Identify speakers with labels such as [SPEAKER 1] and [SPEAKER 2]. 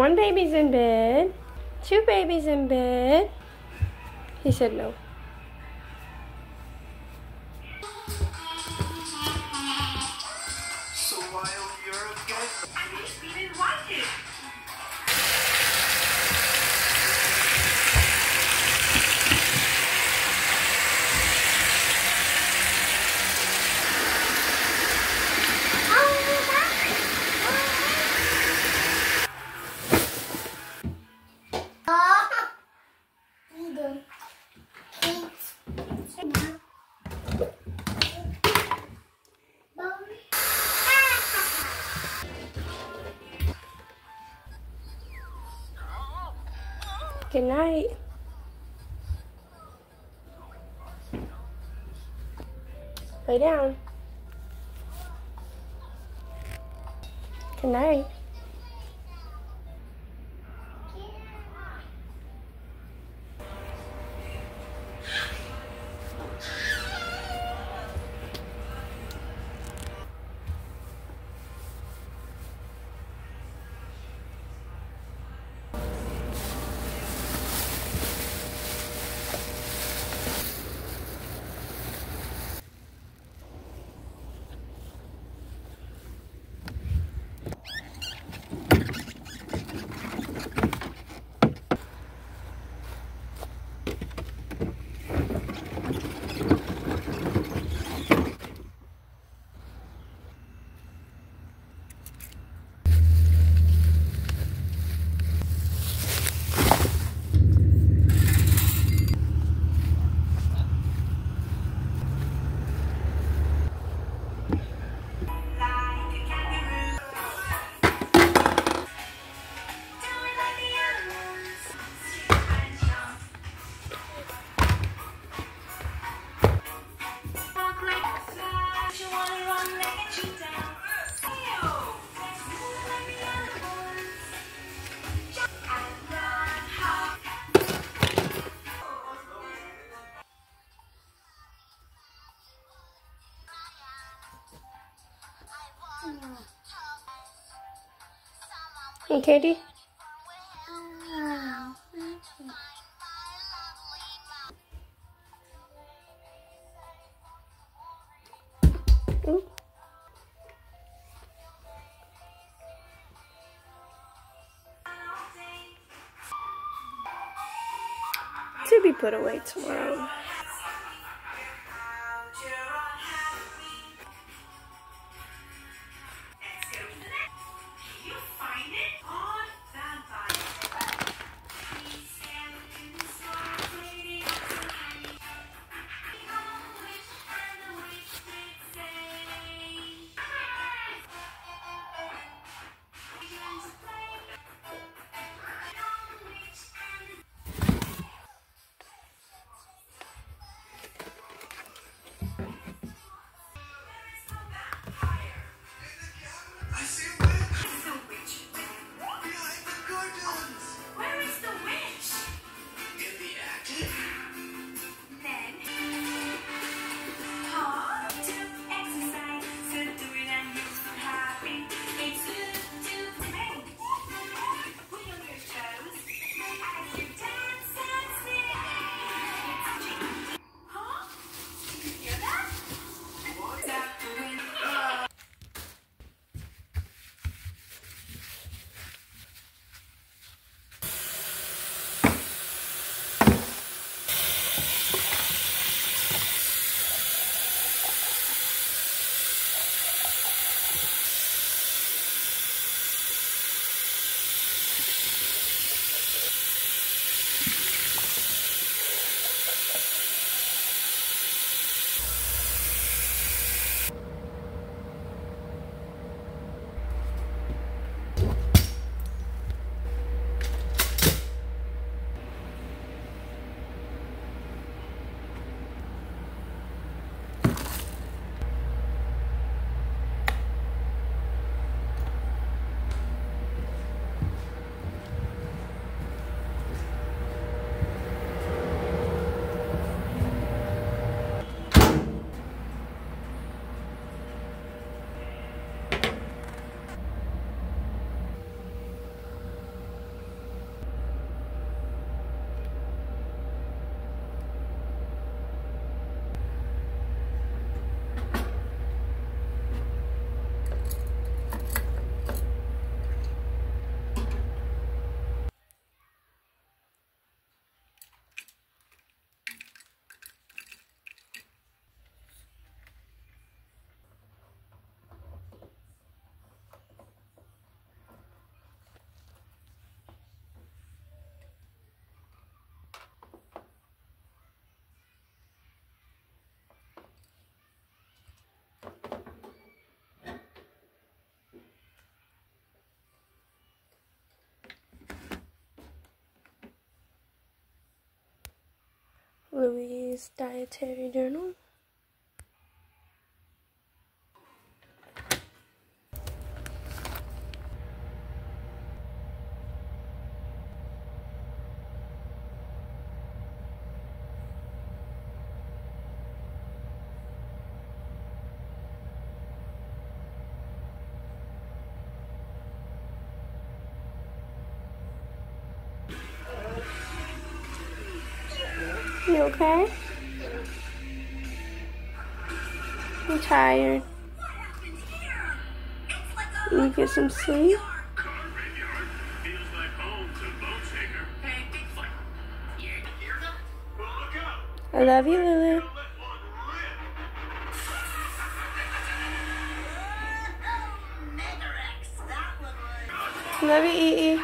[SPEAKER 1] One baby's in bed. Two babies in bed. He said no. Good night. Lay down. Good night. Hey, Katie. To be put away tomorrow.
[SPEAKER 2] Louie's dietary journal. You okay? You tired? You get some sleep? I love you, Lulu. Love you. Ee.